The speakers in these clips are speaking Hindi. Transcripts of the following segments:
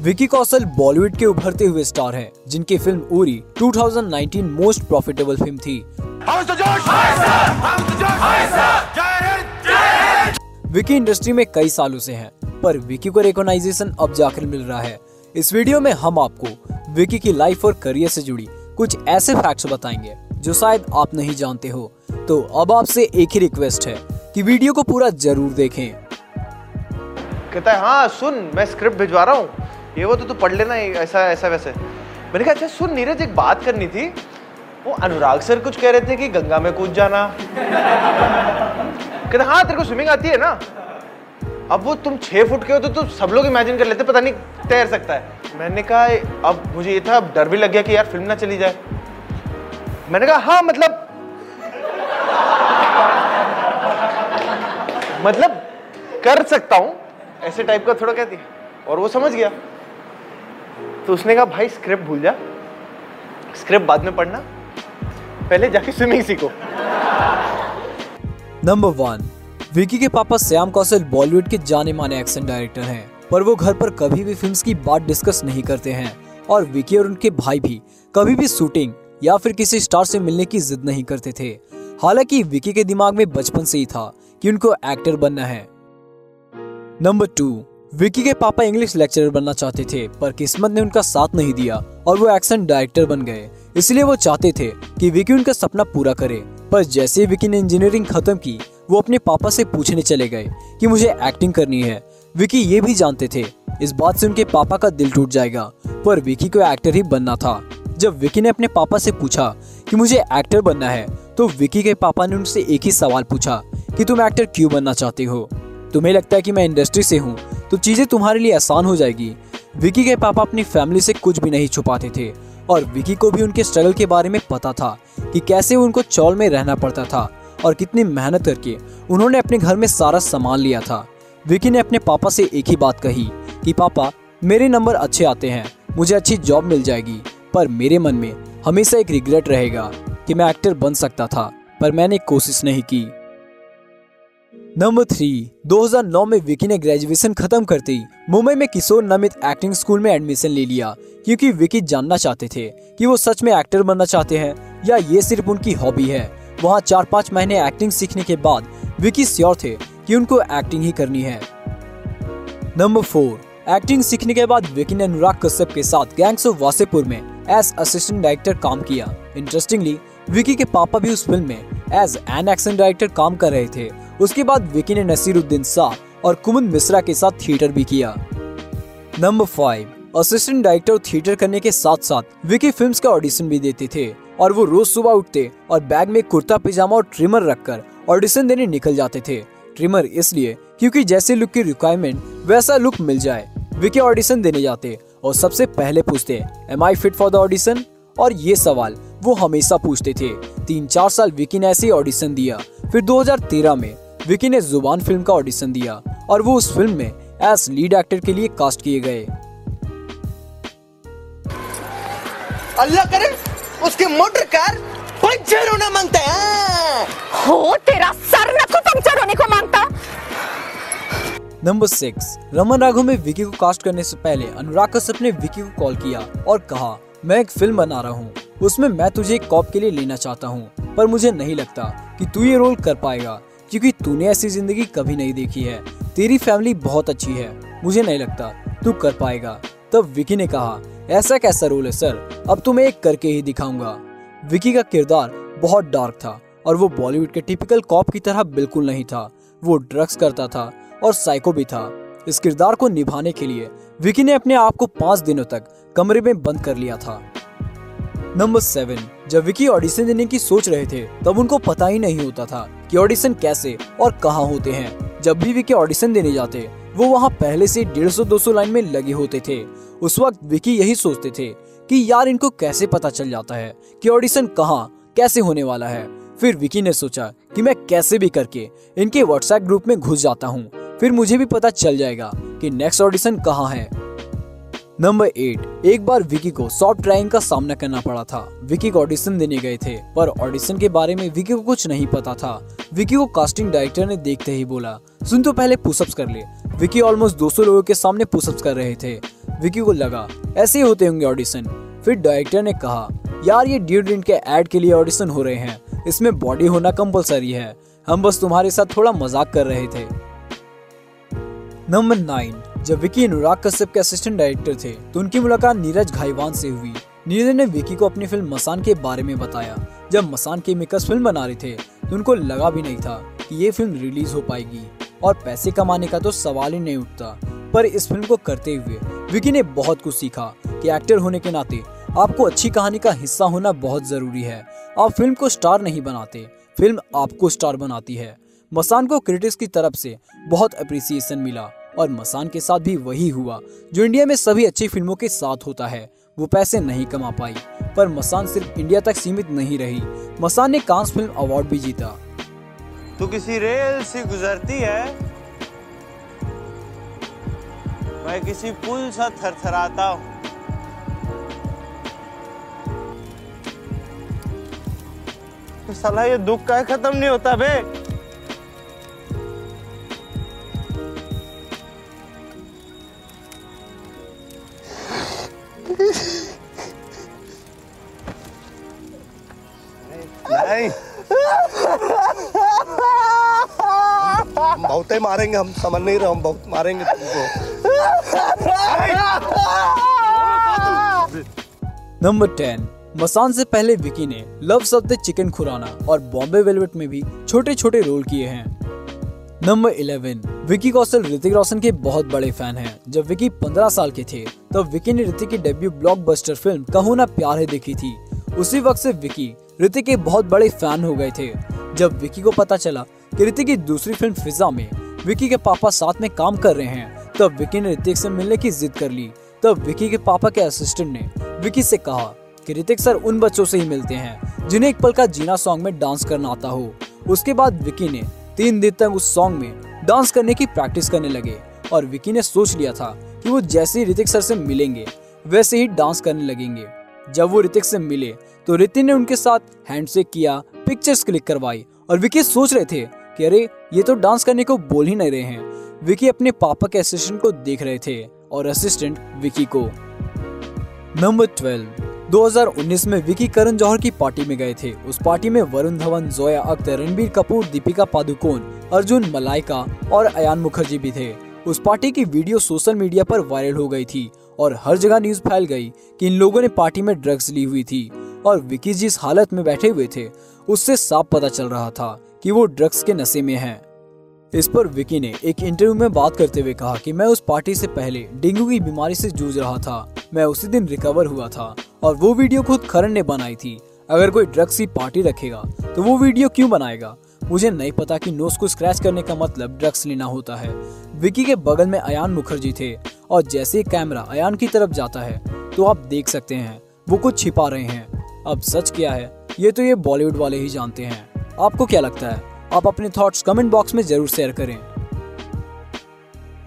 विकी कौशल बॉलीवुड के उभरते हुए स्टार हैं, जिनकी film Uri 2019 most profitable film थी। विकी इंडस्ट्री में कई सालों से हैं, पर विकी को रिकॉग्नाइजेशन अब जाकर मिल रहा है। इस वीडियो में हम आपको विकी की लाइफ और करियर से जुड़ी कुछ ऐसे फैक्ट्स बताएँगे जो शायद आप नहीं जानते हो। तो अब आपसे एक ही रिक्वेस्ट है कि वीडियो को पूरा ज़रूर देखें। कहता है हाँ सुन मैं स्क्रिप्ट भिजवा रहा हूँ। ये वो तो तू पढ़ लेना ऐसा ऐसा वैसे। मैंने कहा अच्छा सुन नीरज एक बात करनी थी। वो अनुराग सर कुछ कह रहे थे कि गंगा में कूद जाना। कहता हाँ तेरे को स्विमिंग आती है ना? अब वो तुम छह फुट के हो तो, तो सब लोग इमेजिन कर लेते पता नहीं तैर सकता है। मैंने कहा अब मुझे ये था डर भी लग गया कि यार फ़िल्म ना चली जाए। मैंने कहा हाँ मतलब मतलब कर सकता हूँ। ऐसे टाइप का थोड़ा कहती और वो समझ गया। तो उसने कहा, भाई स्क्रिप्ट भूल जा। स्क्रिप्ट बाद में पढ़ना। पहले जाके स्विमिंग सीखो। नंबर वन विकी के पापा श्याम कौशल बॉलीवुड के जाने माने एक्शन डायरेक्टर हैं, पर वो घर पर कभी भी फिल्म्स की बात डिस्कस नहीं करते हैं, और विकी और उनके भाई भी कभी भी शूटिंग या फिर किसी स्टार से मिलने की जिद नहीं करते थे। हालाँकि विकी के दिमाग में बचपन से ही था कि उनको एक्टर बनना है। नंबर टू विकी के पापा इंग्लिश लेक्चरर बनना चाहते थे, पर किस्मत ने उनका साथ नहीं दिया और वो एक्शन डायरेक्टर बन गए। इसलिए वो चाहते थे कि विकी उनका सपना पूरा करे। पर जैसे ही विकी ने इंजीनियरिंग खत्म की, वो अपने पापा से पूछने चले गए कि मुझे एक्टिंग करनी है। विकी ये भी जानते थे, इस बात से उनके पापा का दिल टूट जाएगा, पर विकी को एक्टर ही बनना था। जब विकी ने अपने पापा से पूछा कि मुझे एक्टर बनना है तो विकी के पापा ने उनसे एक ही सवाल पूछा कि तुम एक्टर क्यों बनना चाहते हो? तुम्हें लगता है कि मैं इंडस्ट्री से हूँ तो चीज़ें तुम्हारे लिए आसान हो जाएगी। विकी के पापा अपनी फैमिली से कुछ भी नहीं छुपाते थे, और विकी को भी उनके स्ट्रगल के बारे में पता था कि कैसे उनको चौल में रहना पड़ता था और कितनी मेहनत करके उन्होंने अपने घर में सारा सामान लिया था। विकी ने अपने पापा से एक ही बात कही कि, पापा, मेरे नंबर अच्छे आते हैं, मुझे अच्छी जॉब मिल जाएगी, पर मेरे मन में हमेशा एक रिग्रेट रहेगा कि मैं एक्टर बन सकता था, पर मैंने कोशिश नहीं की। नंबर थ्री 2009 में विकी ने ग्रेजुएशन खत्म करते ही मुंबई में किशोर नमित एक्टिंग स्कूल में एडमिशन ले लिया, क्योंकि विकी जानना चाहते थे कि वो सच में एक्टर बनना चाहते हैं, या ये सिर्फ़ उनकी हॉबी है। वहाँ चार पाँच महीने एक्टिंग सीखने के बाद विकी श्योर थे कि उनको एक्टिंग ही करनी है। नंबर फोर एक्टिंग सीखने के बाद विकी ने अनुराग कश्यप के साथ गैंग्स ऑफ़ वासेपुर में एज असिस्टेंट डायरेक्टर काम किया। इंटरेस्टिंगली विकी के पापा भी उस फ़िल्म में एज एन एक्शन डायरेक्टर काम कर रहे थे। उसके बाद विकी ने नसीरुद्दीन शाह और कुमुद मिश्रा के साथ थिएटर भी किया। Number five assistant director theatre करने के साथ साथ विकी फिल्म्स का ऑडिशन भी देते थे और वो रोज सुबह उठते और बैग में कुर्ता पजामा और ट्रिमर रखकर ऑडिशन देने निकल जाते थे। ट्रिमर इसलिए क्योंकि जैसे लुक की रिक्वायरमेंट वैसा लुक मिल जाए। विकी ऑडिशन देने जाते और सबसे पहले पूछते am I fit for the audition और ये सवाल वो हमेशा पूछते थे। तीन चार साल विकी ने ऐसे ऑडिशन दिया। फिर 2013 में विकी ने ज़ुबान फ़िल्म का ऑडिशन दिया और वो उस फ़िल्म में एज लीड एक्टर के लिए कास्ट किए गए। अल्लाह करे उसके मोटर कार पंचर होना माँगता है। हो तेरा सर न को पंचर होने को माँगता। नंबर सिक्स रमन राघव में विकी को कास्ट करने से पहले अनुराग कश्यप ने विकी को कॉल किया और कहा मैं एक फ़िल्म बना रहा हूँ उसमें मैं तुझे एक कॉप के लिए लेना चाहता हूँ पर मुझे नहीं लगता कि तू ये रोल कर पाएगा। क्योंकि तूने ऐसी ज़िंदगी कभी नहीं देखी है। तेरी फैमिली बहुत अच्छी है। मुझे नहीं लगता तू कर पाएगा। तब विकी ने कहा, ऐसा कैसा रोल है सर अब तुम्हें एक करके ही दिखाऊँगा। विकी का किरदार बहुत डार्क था और वो बॉलीवुड के टिपिकल कॉप की तरह बिल्कुल नहीं था। वो ड्रग्स करता था और साइको भी था। इस किरदार को निभाने के लिए विकी ने अपने आप को पाँच दिनों तक कमरे में बंद कर लिया था। नंबर सेवन जब विकी ऑडिशन देने की सोच रहे थे, तब उनको पता ही नहीं होता था कि ऑडिशन कैसे और कहाँ होते हैं। जब भी विकी ऑडिशन देने जाते, वो वहाँ पहले से डेढ़ सौ, दो सौ लाइन में लगे होते थे। उस वक्त विकी यही सोचते थे कि यार इनको कैसे पता चल जाता है कि ऑडिशन कहाँ, कैसे होने वाला है। फिर विकी ने सोचा कि मैं कैसे भी करके इनके व्हाट्सएप ग्रुप में घुस जाता हूँ। फिर मुझे भी पता चल जाएगा कि नेक्स्ट ऑडिशन कहाँ है। नंबर एट, एक बार विकी को सॉफ्ट ड्राइंग का सामना करना पड़ा था। विकी को ऑडिशन देने गए थे, पर ऑडिशन के बारे में विकी को कुछ नहीं पता था। विकी को कास्टिंग डायरेक्टर ने देखते ही बोला, सुन तो पहले पुशअप्स कर ले। विकी ऑलमोस्ट 200 लोगों के सामने पुशअप्स कर रहे थे। विकी को लगा, ऐसे ही होते होंगे ऑडिशन फिर डायरेक्टर ने कहा, यार, ये डिओड्रेंट के एड के लिए ऑडिशन हो रहे हैं। इसमें बॉडी होना कंपलसरी है। हम बस तुम्हारे साथ थोड़ा मज़ाक कर रहे थे। नंबर नाइन जब विकी अनुराग कश्यप के असिस्टेंट डायरेक्टर थे तो उनकी मुलाकात नीरज घाईवान से हुई। नीरज ने विकी को अपनी फ़िल्म मसान के बारे में बताया। जब मसान के मेकर्स फ़िल्म बना रहे थे तो उनको लगा भी नहीं था कि ये फ़िल्म रिलीज़ हो पाएगी। और पैसे कमाने का तो सवाल ही नहीं उठता। पर इस फ़िल्म को करते हुए विकी ने बहुत कुछ सीखा कि एक्टर होने के नाते आपको अच्छी कहानी का हिस्सा होना बहुत ज़रूरी है। आप फ़िल्म को स्टार नहीं बनाते, फ़िल्म आपको स्टार बनाती है। मसान को क्रिटिक्स की तरफ़ से बहुत अप्रिसिएशन मिला। और मसान के साथ भी वही हुआ, जो इंडिया में सभी अच्छी फ़िल्मों के साथ होता है। वो पैसे नहीं कमा पाई, पर मसान सिर्फ़ इंडिया तक सीमित नहीं रही। मसान ने कांस फ़िल्म अवार्ड भी जीता। तू किसी रेल से गुजरती है? मैं किसी पुल सा थरथराता हूँ। साला, ये दुख का खत्म नहीं होता, बे। नहीं। हम बहुत मारेंगे, हम समझ नहीं रहे, हम बहुत मारेंगे तुमको। नंबर टेन, मसान से पहले विकी ने लव सत्य चिकन खुराना और बॉम्बे वेलवेट में भी छोटे छोटे रोल किए हैं। नंबर 11 विकी कौशल ऋतिक रोशन के बहुत बड़े फ़ैन हैं। जब विकी 15 साल के थे तब विकी ने ऋतिक की डेब्यू ब्लॉकबस्टर फ़िल्म कहो ना प्यार है देखी थी। उसी वक्त से विकी ऋतिक के बहुत बड़े फ़ैन हो गए थे। जब विकी को पता चला कि ऋतिक की दूसरी फ़िल्म फिजा में विकी के पापा साथ में काम कर रहे हैं, तब विकी ने ऋतिक से मिलने की जिद कर ली। तब विकी के पापा के असिस्टेंट ने विकी से कहा कि ऋतिक सर उन बच्चों से ही मिलते हैं, जिन्हें एक पल का जीना सॉन्ग में डांस करना आता हो। उसके बाद विकी ने तीन दिन तक उस सॉन्ग में डांस करने की प्रैक्टिस करने लगे और विकी ने सोच लिया था कि वो जैसे ही ऋतिक सर से मिलेंगे, वैसे ही डांस करने लगेंगे। जब वो ऋतिक से मिले तो ऋतिक ने उनके साथ हैंडशेक किया पिक्चर्स क्लिक करवाई और विकी सोच रहे थे कि अरे, ये तो डांस करने को बोल ही नहीं रहे हैं। विकी अपने पापा के असिस्टेंट को देख रहे थे और असिस्टेंट विकी को। नंबर ट्वेल्व 2019 में विकी करण जौहर की पार्टी में गए थे। उस पार्टी में वरुण धवन, जोया अख्तर, रणबीर कपूर, दीपिका पादुकोण, अर्जुन मलाइका और अयान मुखर्जी भी थे। उस पार्टी की वीडियो सोशल मीडिया पर वायरल हो गई थी और हर जगह न्यूज़ फैल गई कि इन लोगों ने पार्टी में ड्रग्स ली हुई थी और विकी जिस हालत में बैठे हुए थे, उससे साफ़ पता चल रहा था कि वो ड्रग्स के नशे में हैं। इस पर विकी ने एक इंटरव्यू में बात करते हुए कहा कि मैं उस पार्टी से पहले डेंगू की बीमारी से जूझ रहा था, मैं उसी दिन रिकवर हुआ था और वो वीडियो खुद खरन ने बनाई थी अगर कोई ड्रग्स की पार्टी रखेगा तो वो वीडियो क्यों बनाएगा मुझे नहीं पता कि नोज़ को स्क्रैच करने का मतलब ड्रग्स लेना होता है। विकी के बगल में अयान मुखर्जी थे और जैसे कैमरा अयान की तरफ़ जाता है तो आप देख सकते हैं, वो कुछ छिपा रहे हैं। अब सच क्या है, ये तो ये बॉलीवुड वाले ही जानते हैं। आपको क्या लगता है? आप अपने थॉट्स कमेंट बॉक्स में ज़रूर शेयर करें।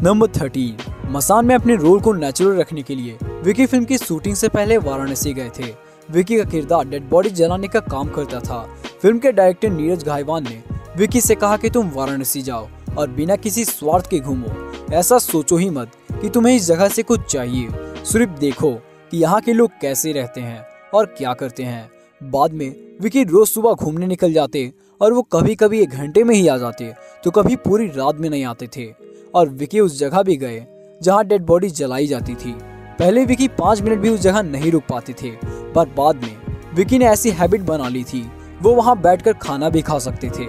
नंबर थर्टीन मसान में अपने रोल को नेचुरल रखने के लिए विकी फ़िल्म की शूटिंग से पहले वाराणसी गए थे। विकी का किरदार डेड बॉडी जलाने का काम करता था। फ़िल्म के डायरेक्टर नीरज घाईवान ने विकी से कहा कि तुम वाराणसी जाओ और बिना किसी स्वार्थ के घूमो। ऐसा सोचो ही मत कि तुम्हें इस जगह से कुछ चाहिए। सिर्फ़ देखो कि यहाँ के लोग कैसे रहते हैं और क्या करते हैं। बाद में विकी रोज सुबह घूमने निकल जाते और वो कभी कभी एक घंटे में ही आ जाते तो कभी पूरी रात में नहीं आते थे। और विकी उस जगह भी गए, जहाँ डेड बॉडी जलाई जाती थी। पहले विकी पाँच मिनट भी उस जगह नहीं रुक पाते थे, पर बाद में विकी ने ऐसी हैबिट बना ली थी। वो वहाँ बैठकर खाना भी खा सकते थे।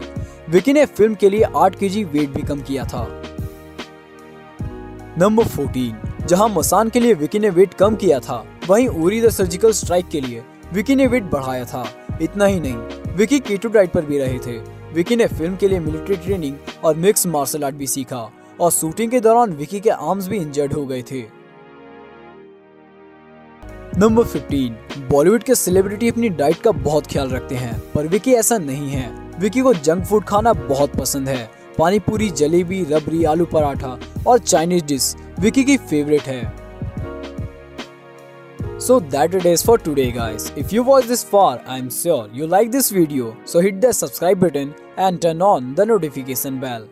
विकी ने फ़िल्म के लिए आठ के वेट भी कम किया था। नंबर फोर्टीन, जहाँ मसान के लिए विकी ने वेट कम किया था, वहीं उरी द सर्जिकल स्ट्राइक के लिए विकी ने वेट बढ़ाया था। इतना ही नहीं, विकी कीटो डाइट पर भी रहे थे। विकी ने फ़िल्म के लिए मिलिट्री ट्रेनिंग और मिक्स मार्शल आर्ट भी सीखा और शूटिंग के दौरान विकी के आर्म्स भी इंजर्ड हो गए थे। नंबर 15 बॉलीवुड के सेलिब्रिटी अपनी डाइट का बहुत ख्याल रखते हैं, पर विकी ऐसा नहीं है। विकी को जंक फ़ूड खाना बहुत पसंद है। पानी पूरी जलेबी रबरी आलू पराठा और चाइनीज़ डिश विकी की फेवरेट है। So that it is for today guys if you watch this for I am sure you like this video so hit the subscribe button and turn on the notification bell